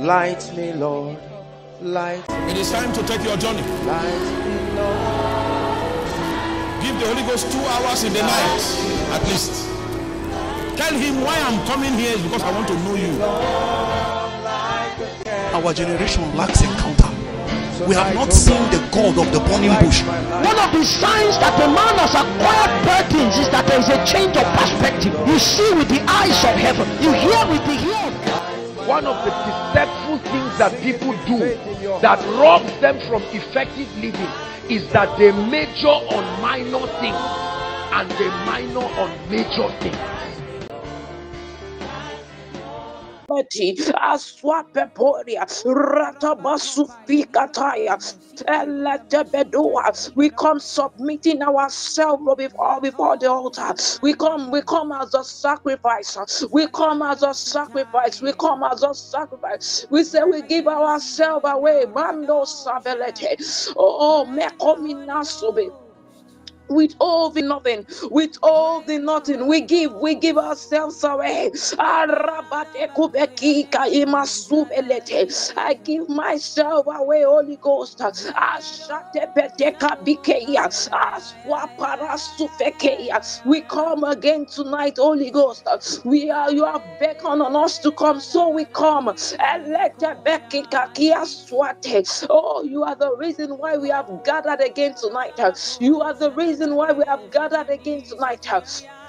Light me, Lord. Light. It is time to take your journey. Light me, Lord. Give the Holy Ghost two hours in the night, at least. Tell him why I'm coming here is because I want to know you. Our generation lacks encounter. We have not seen the God of the burning bush. One of the signs that a man has acquired burdens is that there is a change of perspective. You see with the eyes of heaven, you hear with the ear of God. one of the deceitful things that people do that robs them from effective living is that they major on minor things and they minor on major things. Meti, Aswapeporia, Ratabasufikataya, Eletebedua. We come submitting ourselves before, before the altar. We come, we come as a sacrifice. We come as a sacrifice. We come as a sacrifice. We say we give ourselves away. Mando Savelete. Oh, oh Mekominasobe with all the nothing, with all the nothing, we give, we give ourselves away. I give myself away, Holy Ghost. We come again tonight, Holy Ghost. We are you have beckoned on us to come, so we come. Oh, you are the reason why we have gathered again tonight. You are the reason why we have gathered again tonight. Uh,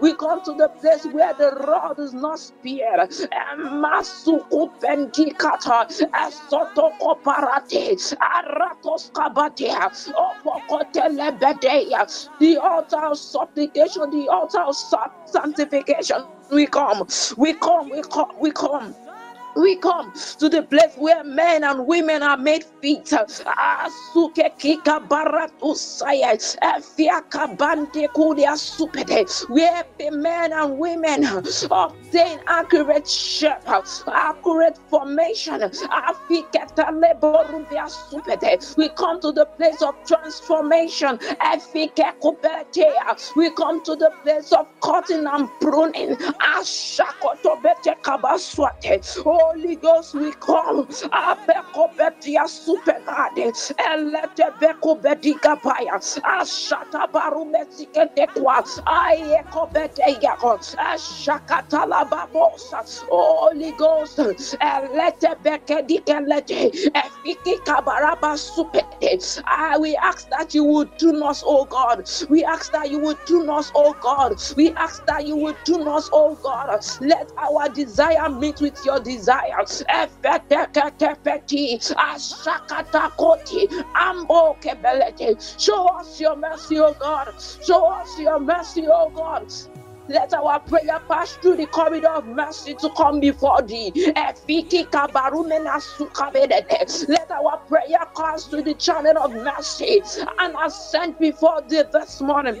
We come to the place where the rod is not speared. Masuku pendikata, esotoko parate, aratos kabatea, opokotele bedea. The altar of supplication, the altar of sanctification. We come, we come, we come, we come. We come to the place where men and women are made fit. Supede. Where the men and women obtain accurate shape, accurate formation. We come to the place of transformation. We come to the place of cutting and pruning. Kabaswate. Oh, Holy Ghost, we come. Abekobetia supegade. Elete bekobedika paya. Ashata barumesike dekwa. Ayekobete yako. Ashakatala babosa. Holy Ghost. Elete bekedike lete. Efiki kabaraba supete. Ah, we ask that you would do us, oh God. We ask that you would do us, oh God. We ask that you would do us, oh God. Let our desire meet with your desire. Efeteketepeti. Show us your mercy, oh God. Show us your mercy, oh God. Let our prayer pass through the corridor of mercy to come before thee. Let our prayer pass through the channel of mercy and ascend before thee this morning.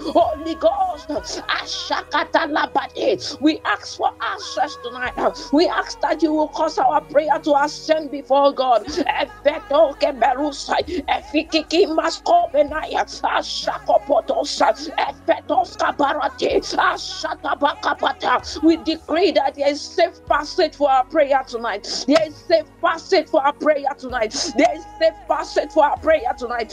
Holy Ghost. We ask for access tonight. We ask that you will cause our prayer to ascend before God. We decree that there is safe passage for our prayer tonight. There is safe passage for our prayer tonight. There is safe passage for our prayer tonight.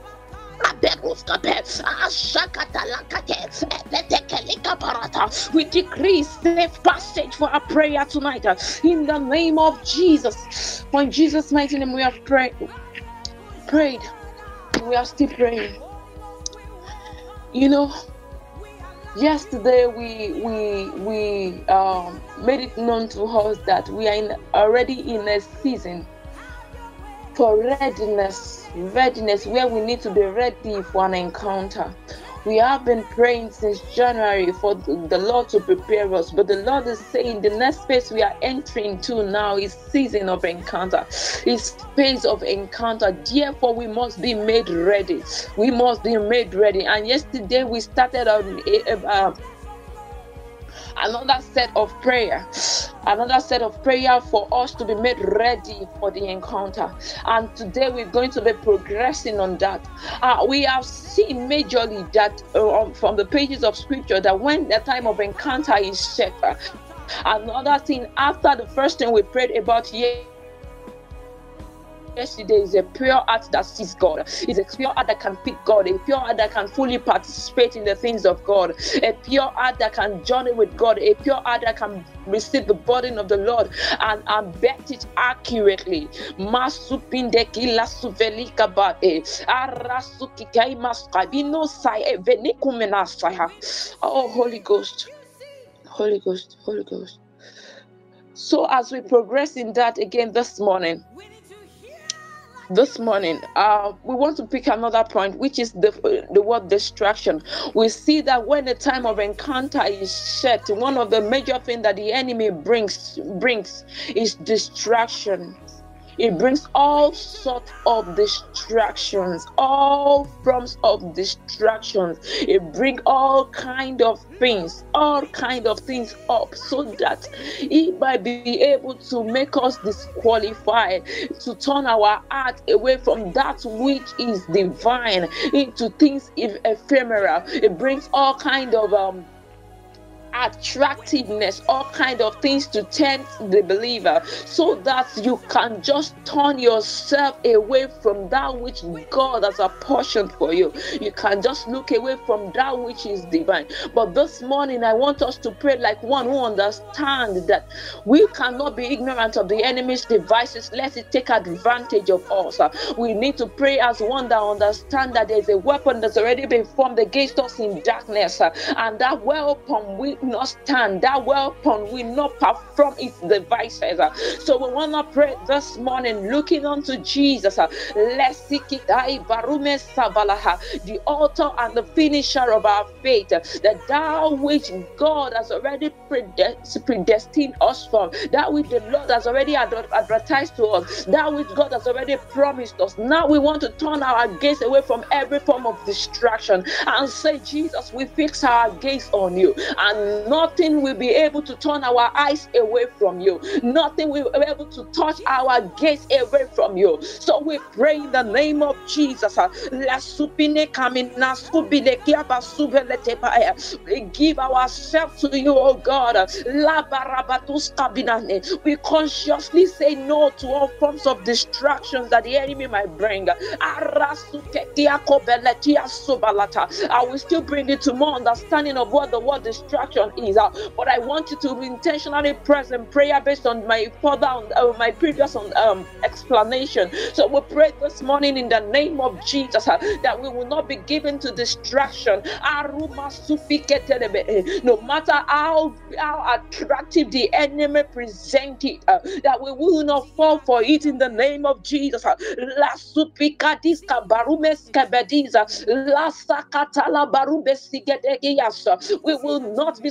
We decree safe passage for our prayer tonight uh, in the name of Jesus. For in Jesus' mighty name we have prayed. Prayed. We are still praying. You know, yesterday we we we um, made it known to us that we are in, already in a season for readiness, readiness where we need to be ready for an encounter. We have been praying since January for the Lord to prepare us, but the Lord is saying the next phase we are entering to now is season of encounter, is phase of encounter. Therefore, we must be made ready. We must be made ready. And yesterday we started on uh, another set of prayer. Another set of prayer for us to be made ready for the encounter. And today we're going to be progressing on that. Uh, we have seen majorly that uh, from the pages of scripture that when the time of encounter is set uh, another thing after the first thing we prayed about here yesterday is a pure heart that sees God. It's a pure heart that can pick God, a pure heart that can fully participate in the things of God, a pure heart that can journey with God, a pure heart that can receive the burden of the Lord and, and bet it accurately. Oh, Holy Ghost, Holy Ghost, Holy Ghost. So, as we progress in that again this morning, this morning uh, we want to pick another point which is the the word distraction. We see that when the time of encounter is set one of the major things that the enemy brings brings is distraction it brings all sorts of distractions, all forms of distractions. It brings all kind of things, all kind of things up, so that it might be able to make us disqualified, to turn our heart away from that which is divine into things ephemeral. It brings all kind of um attractiveness, all kind of things to tempt the believer, so that you can just turn yourself away from that which God has apportioned for you. You can just look away from that which is divine. But this morning, I want us to pray like one who understands that we cannot be ignorant of the enemy's devices, lest it take advantage of us. We need to pray as one that understands that there's a weapon that's already been formed against us in darkness, and that weapon we not stand. That weapon will not perform its devices. Uh, so we want to pray this morning, looking unto Jesus. Let's seek it. The author and the finisher of our faith. Uh, that thou which God has already predestined us from, that which the Lord has already advertised to us, that which God has already promised us. Now we want to turn our gaze away from every form of distraction and say, Jesus, we fix our gaze on you. And nothing will be able to turn our eyes away from you. Nothing will be able to touch our gaze away from you. So we pray in the name of Jesus. We give ourselves to you, oh God. We consciously say no to all forms of distractions that the enemy might bring. I will still bring it to more understanding of what the word distraction is. Uh, but I want you to be intentionally present prayer based on my further uh, my previous um, explanation. So we pray this morning in the name of Jesus uh, that we will not be given to distraction. No matter how, how attractive the enemy present it, uh, that we will not fall for it in the name of Jesus. La supikadiska barumes kabediza. La sakatala We will not be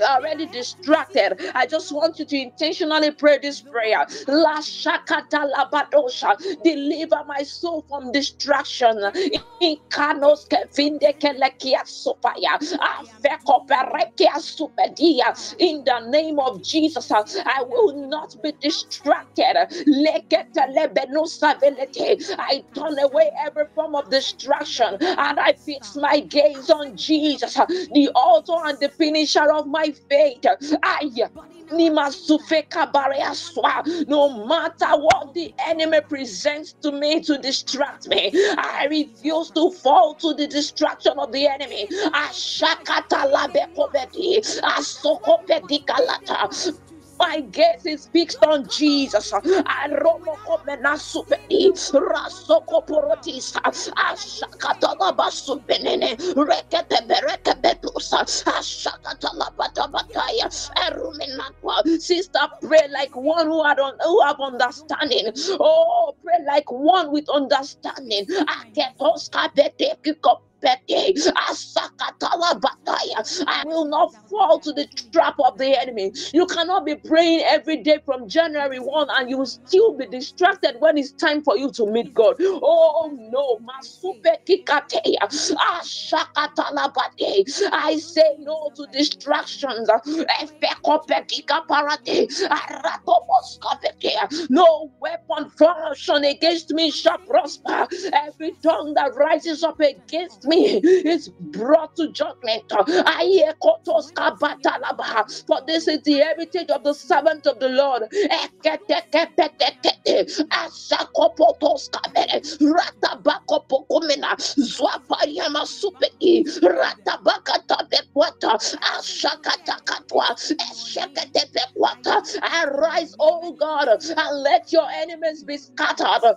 already distracted, I just want you to intentionally pray this prayer. La shakata labadosha. Deliver my soul from distraction. Ikanos kevinde kelekia sopaya. Afeko perekia supedia. In the name of Jesus, I will not be distracted. Lekete lebenosa velete. I turn away every form of distraction and I fix my gaze on Jesus, the author and the finisher of my faith. I no matter what the enemy presents to me to distract me, I refuse to fall to the distraction of the enemy. My gaze is fixed on Jesus. Sister, pray like one who, had who have understanding. Oh, pray like one with understanding. Aketoskapedekikop- I will not fall to the trap of the enemy. You cannot be praying every day from January 1 and you will still be distracted when it's time for you to meet God. Oh no, I say no to distractions. No weapon function against me shall prosper. Every tongue that rises up against me. Is brought to judgment. For this is the heritage of the servant of the Lord. Arise, O God, and let your enemies be scattered.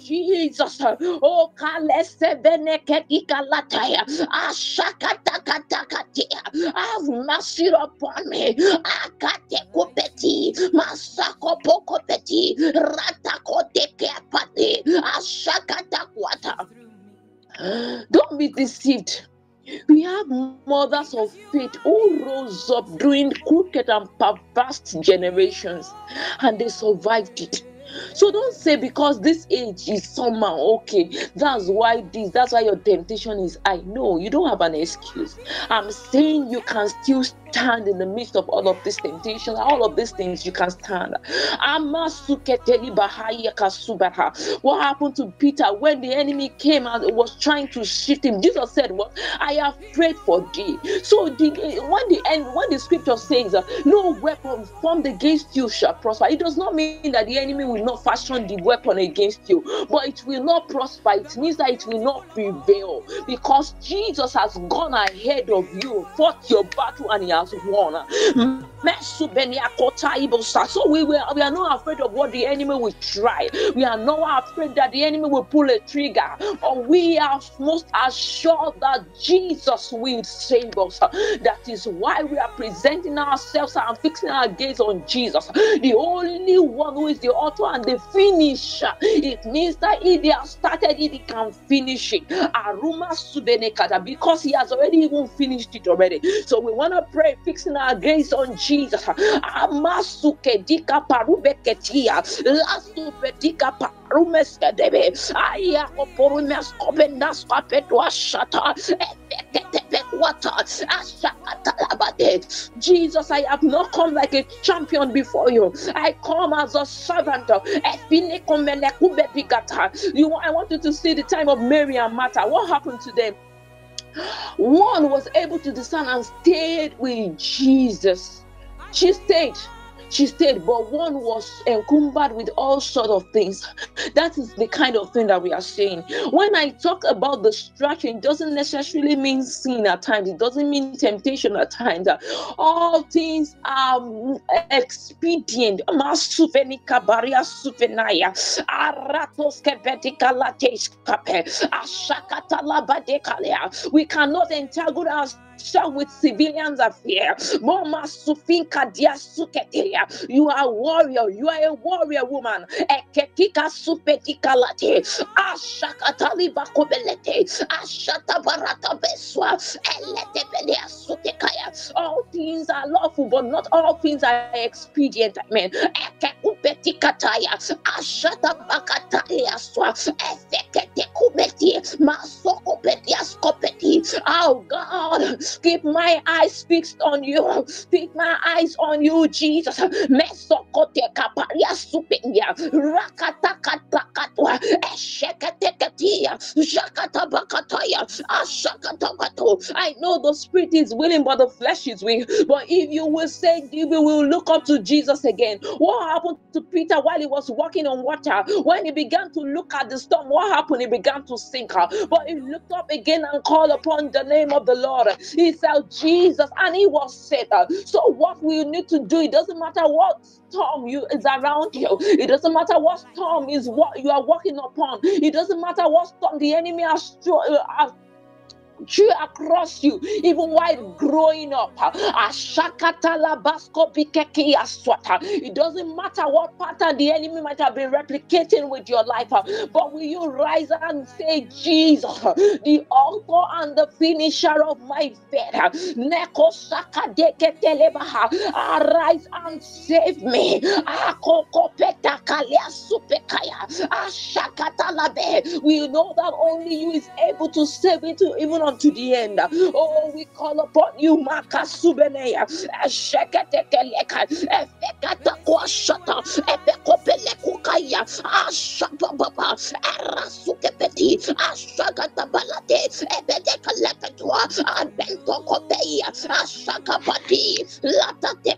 Jesus, oh. Have mercy upon me. Akate kupeti. Masako pokopeti. Ratakote keapati. Ashakatakwata. Don't be deceived. We have mothers of faith who rose up during crooked and perverse generations and they survived it. So don't say because this age is somehow okay, that's why this, that's why your temptation is I know you don't have an excuse. I'm saying you can still stand in the midst of all of these temptations, all of these things you can stand. What happened to Peter when the enemy came and was trying to shift him? Jesus said, What I have prayed for thee. So the, when the end when the scripture says no weapon formed against you shall prosper, it does not mean that the enemy will not fashion the weapon against you, but it will not prosper. It means that it will not prevail because Jesus has gone ahead of you, fought your battle, and he has won. So we, will, we are not afraid of what the enemy will try. We are not afraid that the enemy will pull a trigger. Or we are most assured that Jesus will save us. That is why we are presenting ourselves and fixing our gaze on Jesus, the only one who is the author and the finisher. It means that if he has started it, he can finish it. Aruma because he has already even finished it already. So we want to pray, fixing our gaze on Jesus. Amasuke dika parubeketia, lasupedika parumeskedebe, aya oporumes kobenas kapetwa shata, Jesus, I have not come like a champion before you. I come as a servant. You, I want you to see the time of Mary and Martha. What happened to them? One was able to discern and stayed with Jesus. She stayed she stayed, but one was encumbered with all sort of things. That is the kind of thing that we are saying. When I talk about the distraction, it doesn't necessarily mean sin at times. It doesn't mean temptation at times. All things are expedient. We cannot entangle ourselves with civilians affairs. You are a warrior. You are a warrior woman. Eketika supetikalate. Ashakatali bakobelete. Ashata barata beswa. Elete belia sutekaya. All things are lawful, but not all things are expedient. Amen. Ekekupetikataya. Ashata bakataya swa. Efekete kubeti. Masokopetias kopeti. Oh God, keep my eyes fixed on you. Keep my eyes on you, Jesus. Mesokote kaparia supenya. Rakatakatakatwa. Eshekateketia. Shakatabakataya. Ashakatakato. I know the spirit is willing, but the flesh is weak. But if you will say, if you will look up to Jesus again, what happened to Peter while he was walking on water? When he began to look at the storm, what happened? He began to sink. But he looked up again and called upon the name of the Lord. He said, Jesus, and he was saved. So, what we need to do, it doesn't matter what storm you is around you. It doesn't matter what storm is what you are walking upon. It doesn't matter what storm the enemy has, has chew across you, even while growing up. It doesn't matter what pattern the enemy might have been replicating with your life, but will you rise and say, Jesus, the author and the finisher of my faith, arise and save me. We know that only you is able to save me to even unto the end. Oh, we call upon you, Makasubenea, Esheketekeleka, Efekata Kwashata, Epekopele Kukaya, Ashata Baba, Erasukepeti, Ashagata Balate, Ebedekalekatua, Abento Kopeia, Ashakapati, Latate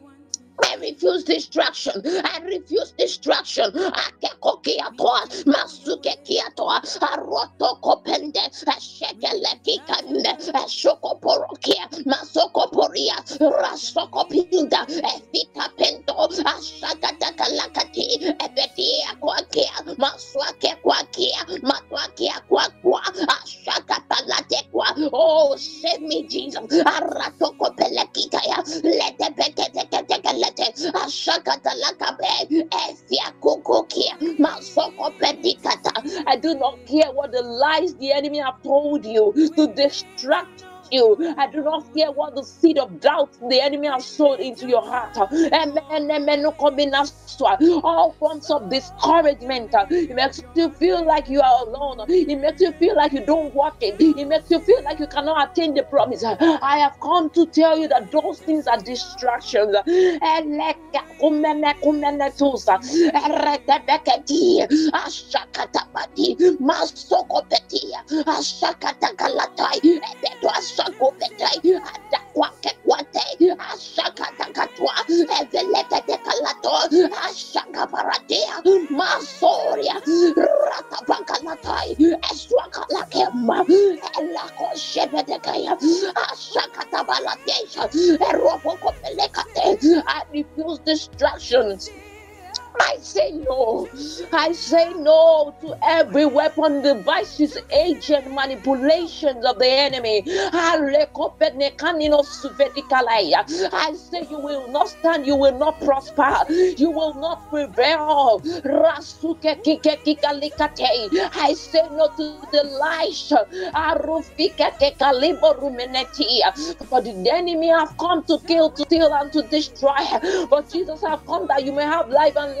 I refuse distraction. I refuse distraction. Akekokiatoa, masukekiatoa, arotokopende, lies the enemy have told you to distract you. I do not fear what the seed of doubt the enemy has sowed into your heart. All forms of discouragement. It makes you feel like you are alone. It makes you feel like you don't work it. It makes you feel like you cannot attain the promise. I have come to tell you that those things are distractions. Ashakata kwake kwate. Asakatakatwa evelekete-kalato asakaparatea masoria ratabakalatai eswakalakema elakoshepedekaya asakatabalatesha eropokopelekate I refuse distractions I say no. I say no to every weapon, devices, agent, manipulations of the enemy. I say you will not stand, you will not prosper, you will not prevail. I say no to the lies. For the enemy have come to kill, to steal, and to destroy. But Jesus have come that you may have life and life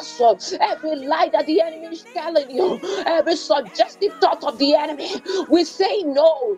Every lie that the enemy is telling you, every suggestive thought of the enemy, we say no.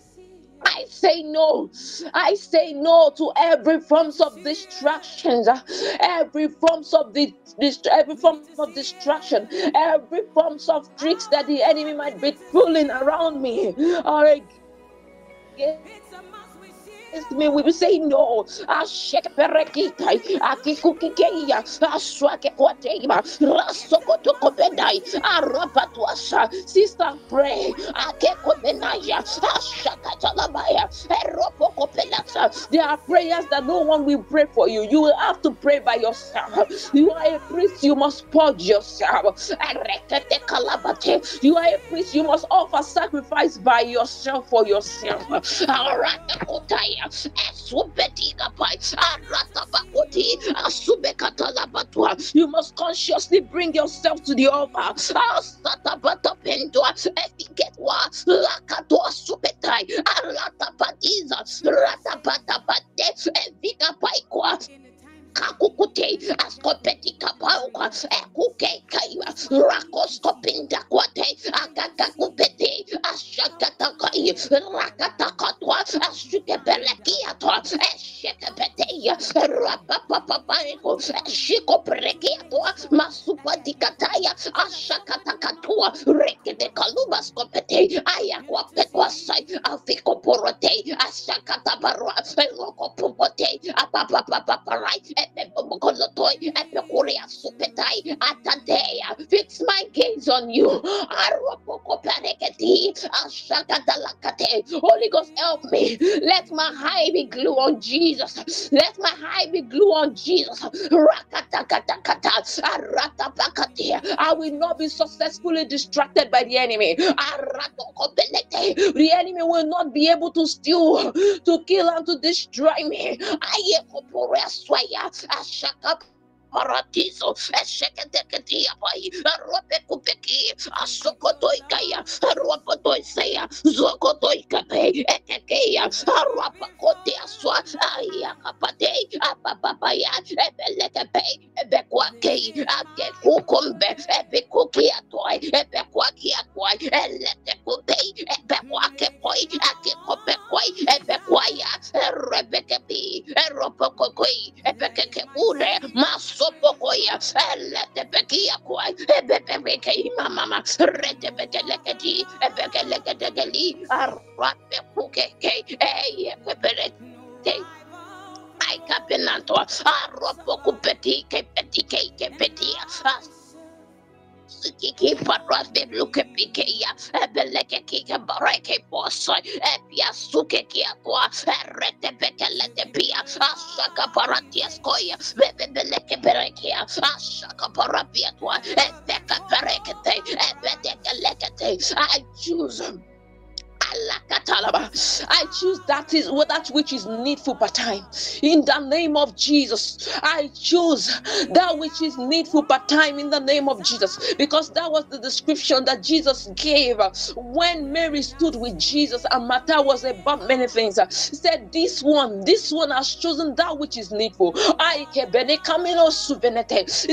I say no. I say no to every forms of distractions, every forms of the every form of distraction, every forms of tricks that the enemy might be pulling around me. Or me, we will say no. Ashek perekita, akikukikeya, aswake kwatema, rasokoto kopendai, arapatuasa. Sister, pray. Akekobenaya, ashakatalabaya, eropokopelasa. There are prayers that no one will pray for you. You will have to pray by yourself. You are a priest, you must purge yourself. You are a priest, you must offer sacrifice by yourself for yourself. You must consciously bring yourself to the altar. Kakukute askopeti kapauka ekuke kaiwa rakoskopinda kwate akakakupete ashakatakai rakatakatwa asukepelekiatwa eshekepeteya rapapapapaiko eshikoprekiatwa masupadikataya ashakatakatua rekedekalubaskopete ayakwapetwasai afikoporote ashakatabarwa elokopupote apapapapaparai Fix my gaze on you. Holy Ghost, help me. Let my eye be glued on Jesus. Let my eye be glued on Jesus. I will not be successfully distracted by the enemy. The enemy will not be able to steal, to kill, and to destroy me. Paradiso esheketeketia pai rope kupeki asokotoikaya ropotoiseya zokotoikape ekekeya ropakote aswa ayakapate apapapaya ebelekepe ebekwakei akekukumbe ebikukiatoi ebekwakiatoi eletekupei ebekwakepoi akekopekoi ebekwaya rebekepi eropokokoi ebekekebure mas sopokoya eletepekia kwa ebebebeke mama retebekelekedii ebekelekedegeli arapekukeke eyekepeleke eh, aikapinantoa aropokupetike petike petia Kiki parate luke pikeya ebeleke kike bareke posa epia suke kia kwa rete bekele te pia asaka paratia skoya bebeleke berekia asaka parapia kwa efeka perekete ebedeke lekete I choose I choose that is that which is needful per time. In the name of Jesus, I choose that which is needful per time in the name of Jesus. Because that was the description that Jesus gave when Mary stood with Jesus and Martha was about many things. He said, This one, this one has chosen that which is needful. He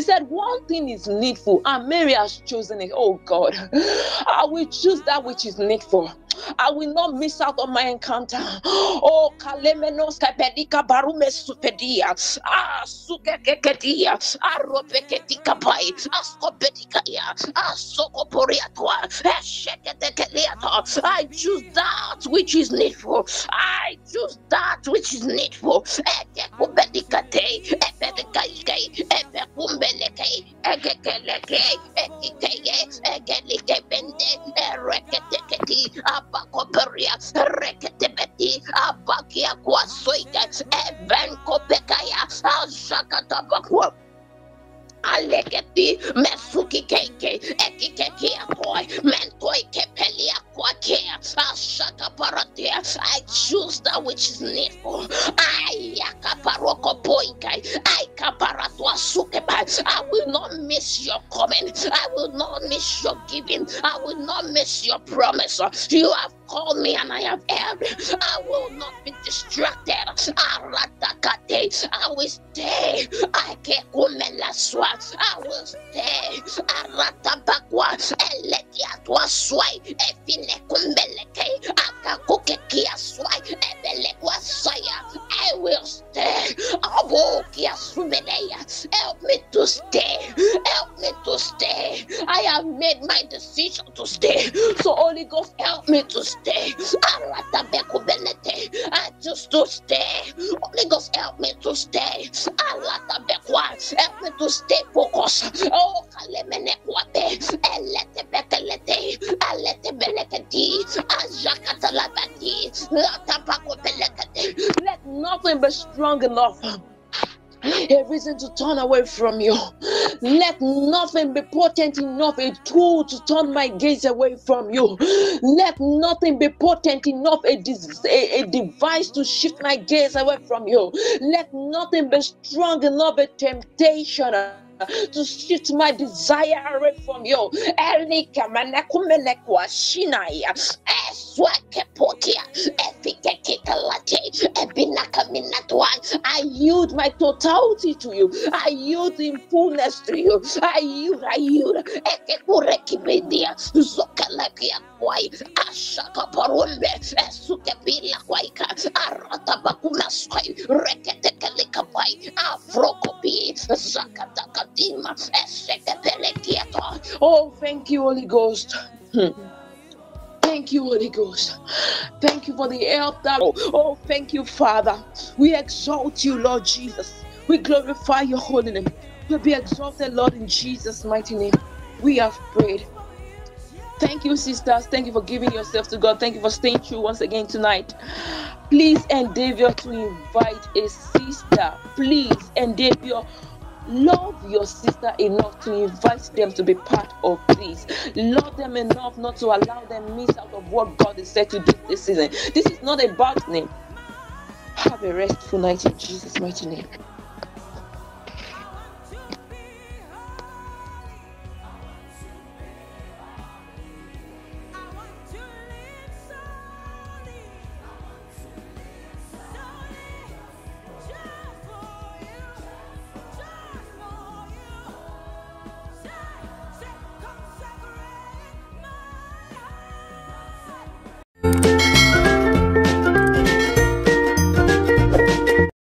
said, One thing is needful, and Mary has chosen it. Oh God, I will choose that which is needful. I will not miss out on my encounter. Oh, Kalemenos Kapedika Barume Supedia. Ah, Sukekedia. Ah, Robeketika Pai. Ah, Skopedikaya. Ah. Esheketekeliato. I choose that which is needful. I choose that which is needful. Ekekubedikate. Epedikaike. Epekumbeleke. Ekekeleke. Ekikeye. Egelike bende. Ereketeketi. abakoperia reketebeti abakia kwa soika evenko pekaya azakatabakwa aleketi mesuki keke ekikeki akoi mentoi kepeli akwake ashaka paratia I choose that which is needful. I akaparoko poinkai I kaparatwa sukepa I will not miss your coming. I will not miss your giving. I will not miss your promise. You have called me and I have heard I will not be distracted I will stay I can't I will stay. Aratabakwa, Eletiatwa swai, Efine kumbeleke, Akakukekia swai, Ebelekwa saya. I will stay. Abokia sumeneya. Help me to stay. Help me to stay. I have made my decision to stay. So Holy Ghost, me to stay. I choose to stay. Holy Ghost, help me to stay. Help me to stay focused. Oh. Let nothing be strong enough a reason to turn away from you. Let nothing be potent enough, a tool to turn my gaze away from you. Let nothing be potent enough, a, a, a device to shift my gaze away from you. Let nothing be strong enough, a temptation uh, to shift my desire away from you. Eswake pokia. Efikekitelate. Ebinakaminatwa. I yield my totality to you. I yield in fullness to you. I yield, I yield. Ekekurekimedia. Zokalakia kwai. Ashaka parumbe. Esuke bila kwaika. Arata bakuma swai. Reketekelika pai. Afrokopi. Zakataka Oh, thank you, Holy Ghost. Hmm. Thank you, Holy Ghost. Thank you for the help that. Oh, thank you, Father. We exalt you, Lord Jesus. We glorify your holy name. You be exalted, Lord, in Jesus' mighty name. We have prayed. Thank you, sisters. Thank you for giving yourself to God. Thank you for staying true once again tonight. Please endeavor to invite a sister. Please endeavor Love your sister enough to invite them to be part of this. Love them enough not to allow them miss out of what God is said to do this season. This is not about name. Have a restful night in Jesus' mighty name.